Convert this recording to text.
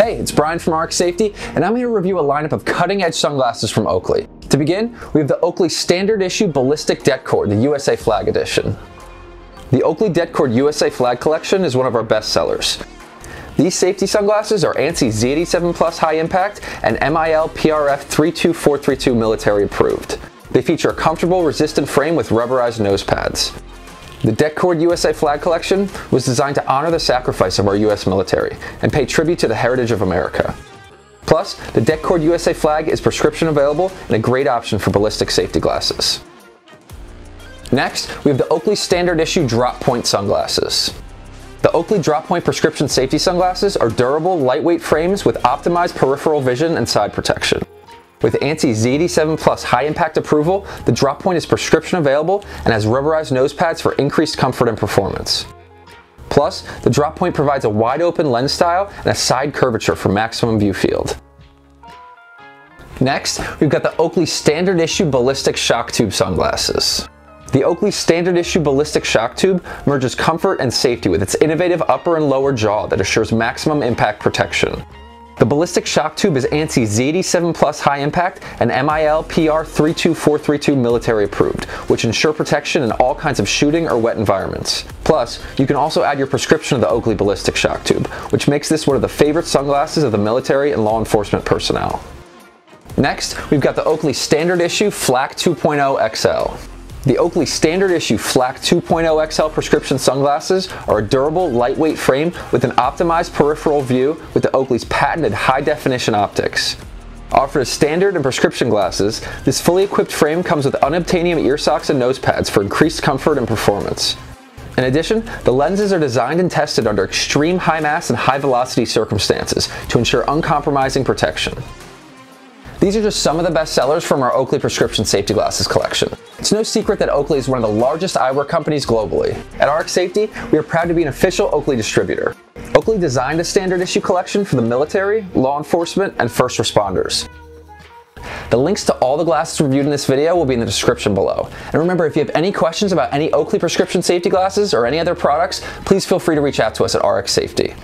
Hey, it's Brian from RX Safety, and I'm here to review a lineup of cutting-edge sunglasses from Oakley. To begin, we have the Oakley Standard Issue Ballistic Det Cord, the USA Flag Edition. The Oakley Det Cord USA Flag Collection is one of our best sellers. These safety sunglasses are ANSI Z87 Plus High Impact and MIL PRF 32432 military approved. They feature a comfortable, resistant frame with rubberized nose pads. The Det Cord USA Flag Collection was designed to honor the sacrifice of our US military and pay tribute to the heritage of America. Plus, the Det Cord USA flag is prescription available and a great option for ballistic safety glasses. Next, we have the Oakley Standard Issue Drop Point Sunglasses. The Oakley Drop Point prescription safety sunglasses are durable, lightweight frames with optimized peripheral vision and side protection. With ANSI Z87 Plus high impact approval, the drop point is prescription available and has rubberized nose pads for increased comfort and performance. Plus, the drop point provides a wide open lens style and a side curvature for maximum view field. Next, we've got the Oakley Standard Issue Ballistic Shock Tube Sunglasses. The Oakley Standard Issue Ballistic Shock Tube merges comfort and safety with its innovative upper and lower jaw that assures maximum impact protection. The ballistic shock tube is ANSI Z87 Plus high impact and MIL PR 32432 military approved, which ensure protection in all kinds of shooting or wet environments. Plus, you can also add your prescription of the Oakley ballistic shock tube, which makes this one of the favorite sunglasses of the military and law enforcement personnel. Next, we've got the Oakley Standard Issue Flak 2.0 XL. The Oakley Standard Issue Flak 2.0 XL prescription sunglasses are a durable, lightweight frame with an optimized peripheral view with the Oakley's patented high-definition optics. Offered as standard and prescription glasses, this fully equipped frame comes with unobtainium ear socks and nose pads for increased comfort and performance. In addition, the lenses are designed and tested under extreme high mass and high velocity circumstances to ensure uncompromising protection. These are just some of the best sellers from our Oakley prescription safety glasses collection. It's no secret that Oakley is one of the largest eyewear companies globally. At RX Safety, we are proud to be an official Oakley distributor. Oakley designed a standard issue collection for the military, law enforcement, and first responders. The links to all the glasses reviewed in this video will be in the description below. And remember, if you have any questions about any Oakley prescription safety glasses or any other products, please feel free to reach out to us at RX Safety.